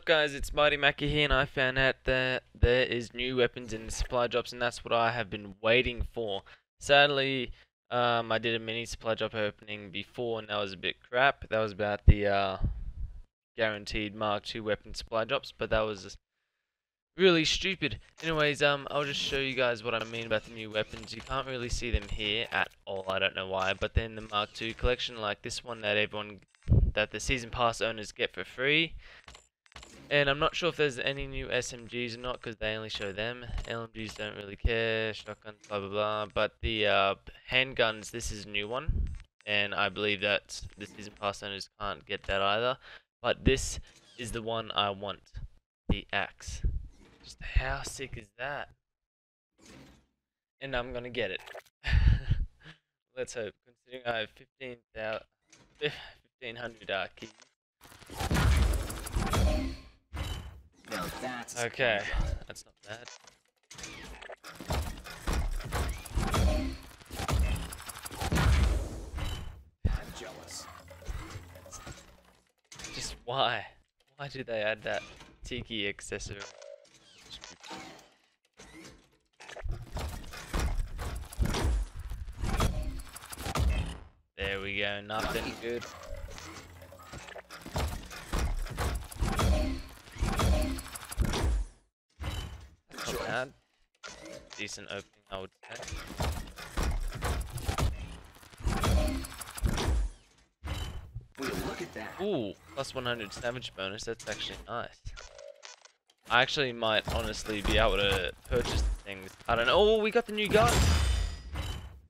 up guys, it's Mighty Macca here and I found out that there is new weapons in the supply drops and that's what I have been waiting for. Sadly, um, I did a mini supply drop opening before and that was a bit crap. That was about the uh, guaranteed Mark II weapon supply drops, but that was really stupid. Anyways, um, I'll just show you guys what I mean about the new weapons. You can't really see them here at all, I don't know why, but then the Mark II collection, like this one that everyone, that the Season Pass owners get for free, and I'm not sure if there's any new SMGs or not because they only show them. LMGs don't really care, shotguns, blah blah blah. But the uh, handguns, this is a new one. And I believe that the Season Pass owners can't get that either. But this is the one I want. The axe. Just how sick is that? And I'm gonna get it. Let's hope. Considering I have 15,000, 1500 uh, keys. That's Okay, that's not bad. I'm jealous. Just why? Why do they add that tiki accessory? There we go, nothing good. That's Decent opening, I would say. Look at that? Ooh, plus 100 damage bonus. That's actually nice. I actually might honestly be able to purchase things. I don't know. Oh, we got the new gun.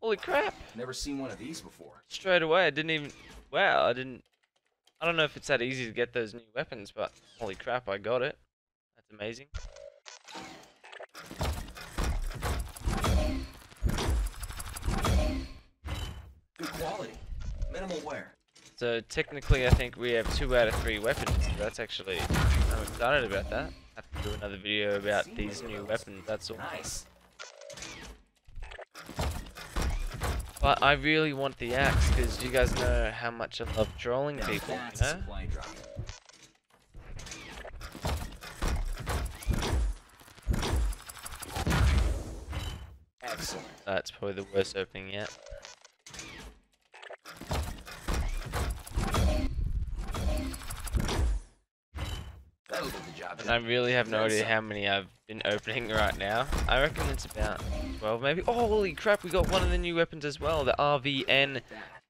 Holy crap. Never seen one of these before. Straight away. I didn't even... Wow, I didn't... I don't know if it's that easy to get those new weapons, but holy crap, I got it. That's amazing. So technically, I think we have two out of three weapons. That's actually... I'm excited about that. I have to do another video about these new weapons. That's all. Nice. But I really want the axe because you guys know how much I love trolling people, that's you know? Excellent. That's probably the worst opening yet. That'll do the job. And I really have no idea how many I've been opening right now. I reckon it's about 12 maybe. Oh, holy crap, we got one of the new weapons as well. The RVN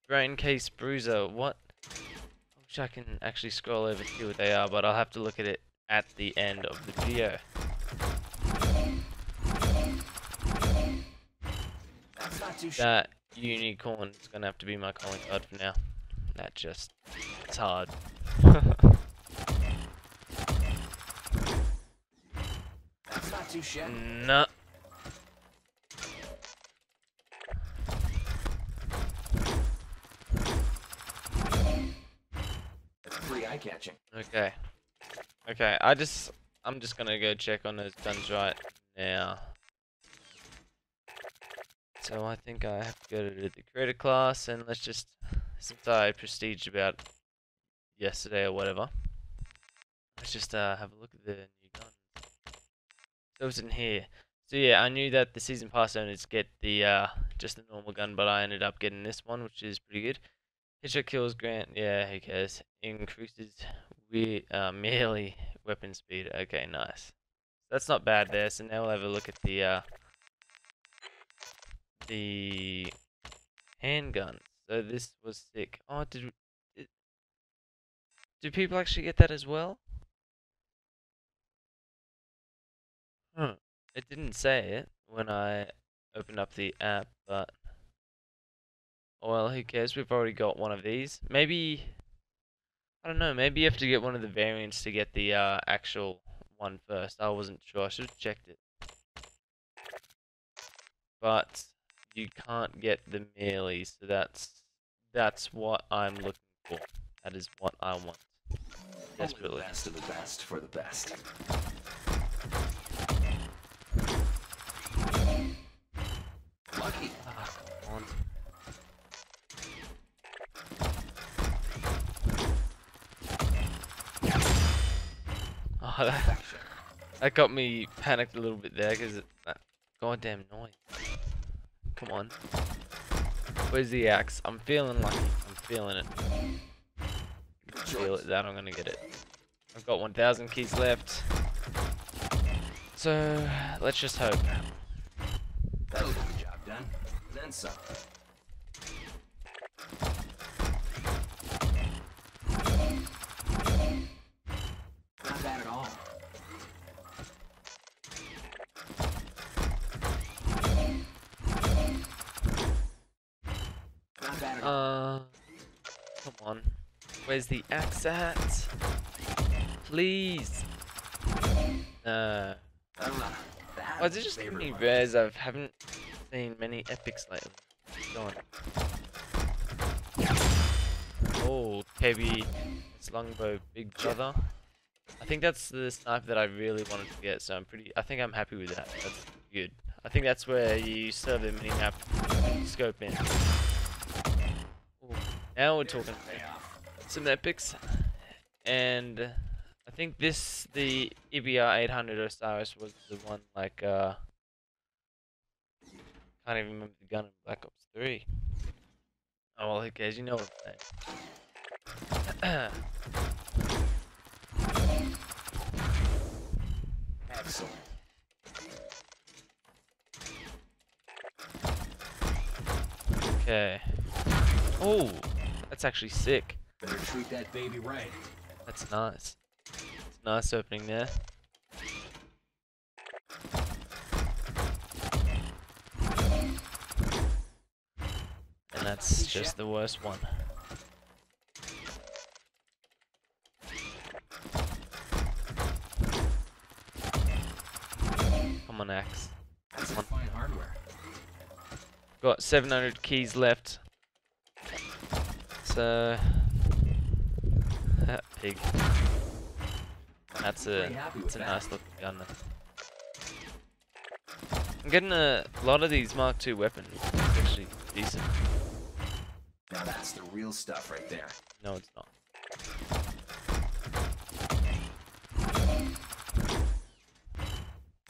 Brain Case Bruiser. What? I wish I can actually scroll over to see what they are, but I'll have to look at it at the end of the video. That's not too shabby. That unicorn is gonna have to be my calling card for now. That just it's hard. That's not too shabby. No. Pretty eye-catching. Okay. Okay, I just I'm just gonna go check on those guns right now. So I think I have to go to the creator class and let's just since I prestige about yesterday or whatever. Let's just uh, have a look at the So it's in here. So yeah, I knew that the season pass owners get the uh, just the normal gun, but I ended up getting this one, which is pretty good. Headshot kills grant, yeah, who cares? Increases we uh, merely weapon speed. Okay, nice. That's not bad there. So now we'll have a look at the uh, the handgun. So this was sick. Oh, did, did do people actually get that as well? Huh. It didn't say it when I opened up the app, but oh well, who cares? We've already got one of these. Maybe I don't know. Maybe you have to get one of the variants to get the uh, actual one first. I wasn't sure. I should have checked it. But you can't get the melee, so that's that's what I'm looking for. That is what I want Only the desperately. best of the best for the best. That, that got me panicked a little bit there because that goddamn noise. Come on. Where's the axe? I'm feeling like I'm feeling it. Feel it that I'm gonna get it. I've got 1,000 keys left. So let's just hope. That'll get the job done. Then some. On. Where's the axe at? Please. Uh, that Oh, is it just many rares? I haven't seen many epics lately. Go on. Oh, heavy longbow, big brother. I think that's the sniper that I really wanted to get, so I'm pretty. I think I'm happy with that. That's good. I think that's where you serve the mini map scope in. Now we're talking some epics, and I think this the EBR 800 Osiris was the one like uh can't even remember the gun in Black Ops 3. Oh well, who cares? You know what saying. Excellent. okay. Oh, that's actually sick. Better treat that baby right. That's nice. It's nice opening there. And that's just the worst one. Come on, Axe. That's some fine hardware. Got 700 keys left. So that pig. That's a that's a nice looking gun. I'm getting a lot of these Mark II weapons. It's actually decent. Now that's the real stuff right there. No, it's not.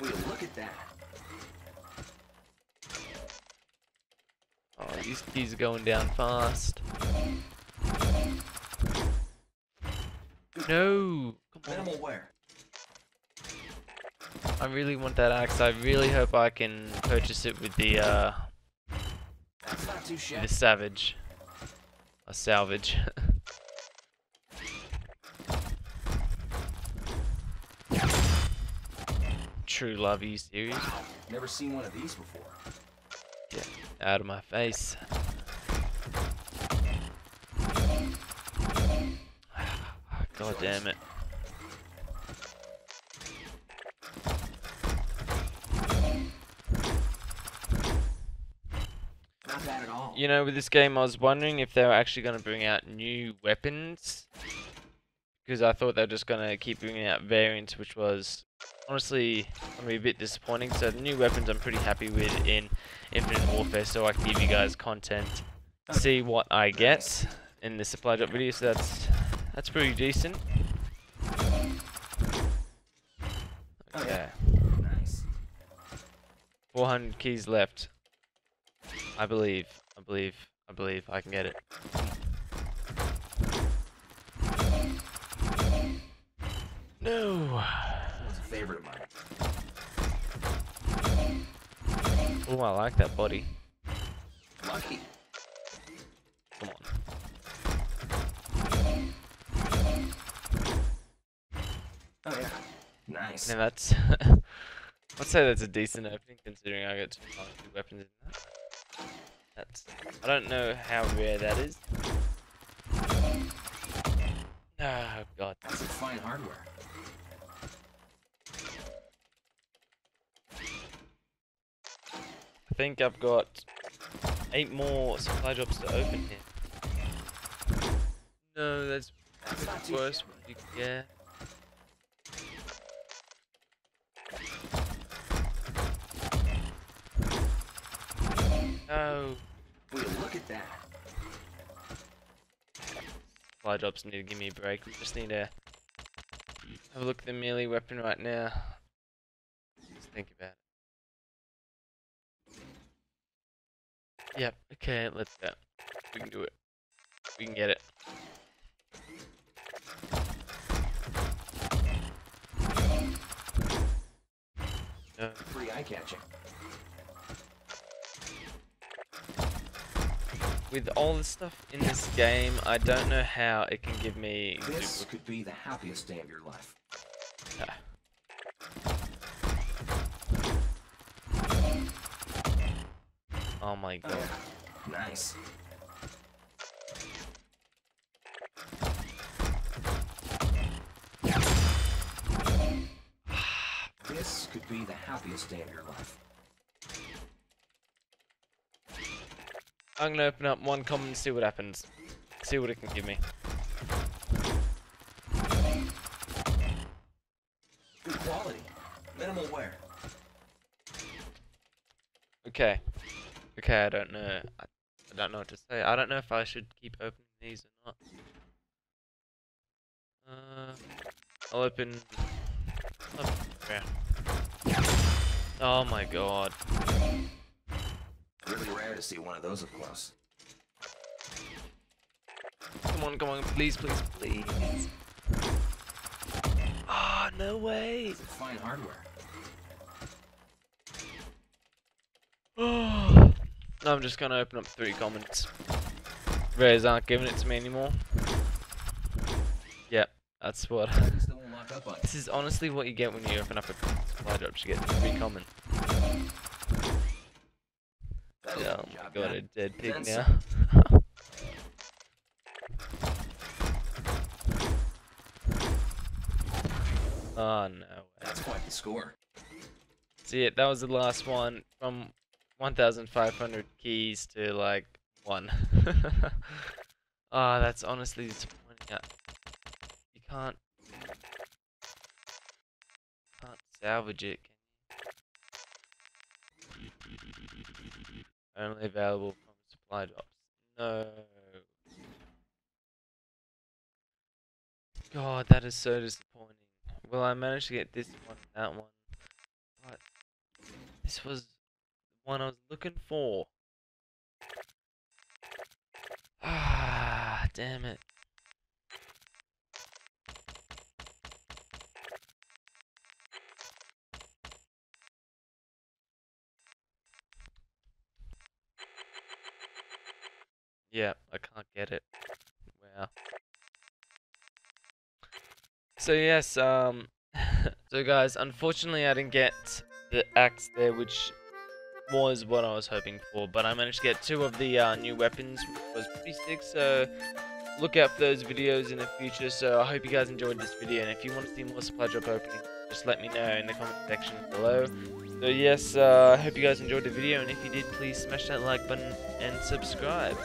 Will look at that? Oh, these keys are going down fast. No! Minimal wear. I really want that axe. I really hope I can purchase it with the uh That's not too with the savage. A salvage. True love you serious? Wow, never seen one of these before. Get out of my face. God damn it. Not bad at all. You know, with this game, I was wondering if they were actually going to bring out new weapons. Because I thought they were just going to keep bringing out variants, which was honestly going to be a bit disappointing. So the new weapons I'm pretty happy with in Infinite Warfare, so I can give you guys content, see what I get in the supply drop video. So that's that's pretty decent. Okay. Nice. 400 keys left. I believe, I believe, I believe I can get it. No. A favorite of mine. Oh, I like that body. Lucky. Nice. Now that's. I'd say that's a decent opening considering I got two Mark II weapons in that. That's. I don't know how rare that is. Oh god. That's some fine hardware. I think I've got eight more supply drops to open here. No, that's That's not the Oh. No. Will look at that? Supply drops need to give me a break. We just need to Have a look at the melee weapon right now. Just think about it. Yep, okay, let's go. We can do it. We can get it. No. Free eye catching. With all the stuff in this game, I don't know how it can give me This could be the happiest day of your life. Ah. Oh my god. Nice. This could be the happiest day of your life. I'm gonna open up one common and see what happens. See what it can give me. Good quality. Minimal wear. Okay. Okay, I don't know. I, I don't know what to say. I don't know if I should keep opening these or not. Uh, I'll open. I'll open yeah. Oh my god. Really rare to see one of those up close. Come on, come on, please, please, please. Ah, no way. It's fine hardware. Oh, I'm just gonna open up three comments. Rares aren't giving it to me anymore. Yep, that's what. Things that won't lock up on you. This is honestly what you get when you open up a supply drop. You get three common. Yeah, do oh the my job god, done. a dead pig Then now. oh no way. That's quite the score. See it, that was the last one from 1,500 keys to like one. Ah, that's honestly disappointing. You can't, can't salvage it. Can you? Only available from supply drops. No. God, that is so disappointing. Well, I managed to get this one, and that one, but this was the one I was looking for. Ah, damn it. Yeah, I can't get it. Wow. So yes, um, so guys, unfortunately I didn't get the axe there, which was what I was hoping for, but I managed to get two of the uh, new weapons, which was pretty sick, so look out for those videos in the future, so I hope you guys enjoyed this video, and if you want to see more supply drop opening, just let me know in the comment section below. So yes, uh, I hope you guys enjoyed the video, and if you did, please smash that like button and subscribe.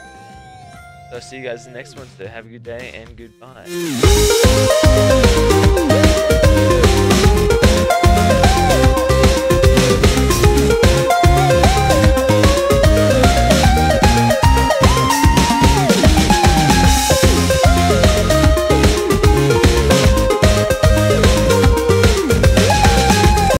So I'll see you guys in the next one, so have a good day and goodbye.